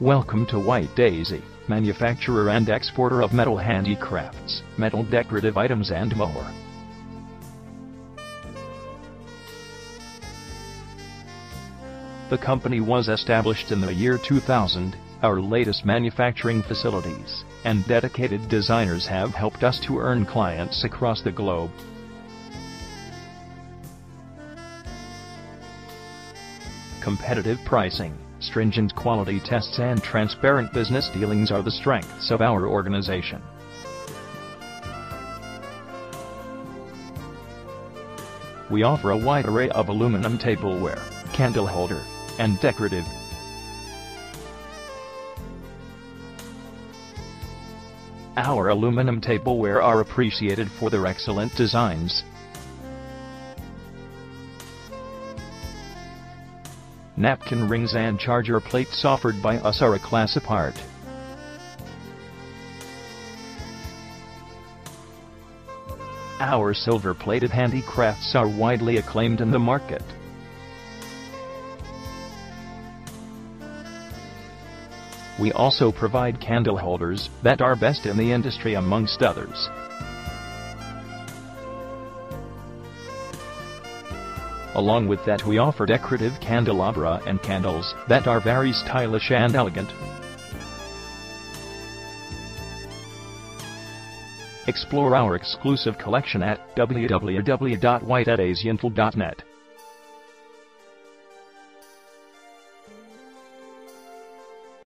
Welcome to White Daisy, manufacturer and exporter of metal handicrafts, metal decorative items and more. The company was established in the year 2000, our latest manufacturing facilities and dedicated designers have helped us to earn clients across the globe. Competitive pricing, stringent quality tests and transparent business dealings are the strengths of our organization. We offer a wide array of aluminum tableware, candle holder, and decorative. Our aluminum tableware are appreciated for their excellent designs. Napkin rings and charger plates offered by us are a class apart. Our silver-plated handicrafts are widely acclaimed in the market. We also provide candle holders that are best in the industry amongst others. Along with that we offer decorative candelabra and candles that are very stylish and elegant. Explore our exclusive collection at www.whitedaisyintl.net.